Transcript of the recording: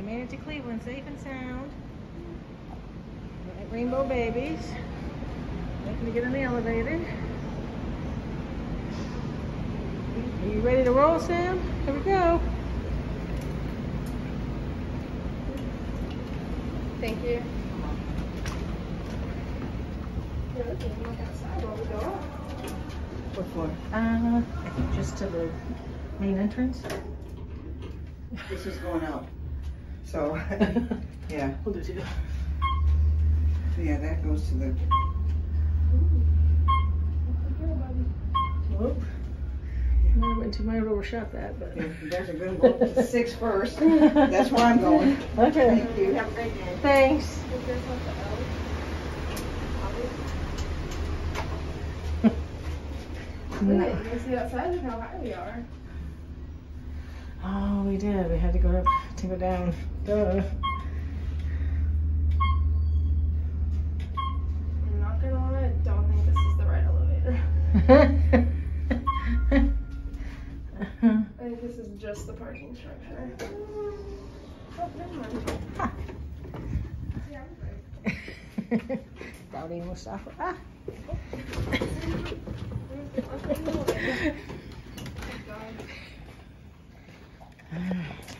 We made it to Cleveland safe and sound. We're at Rainbow Babies. Waiting to get in the elevator. Are you ready to roll, Sam? Here we go. Thank you. What for? Uh, I think just to the main entrance. This is going out. So, yeah, We'll do two. yeah, that goes to the, Whoop. Might have went too, might have overshot that, but. you guys are gonna go up to six first. That's where I'm going. Okay. Thank you. Have a great day. Thanks. Wait, you can see outside of how high we are. Oh, we did. We had to go up to go down. Duh. I'm not gonna lie, I don't think this is the right elevator. I think this is just the parking structure. Oh, never mind. Doubting Mustafa. Ah. The- Mm.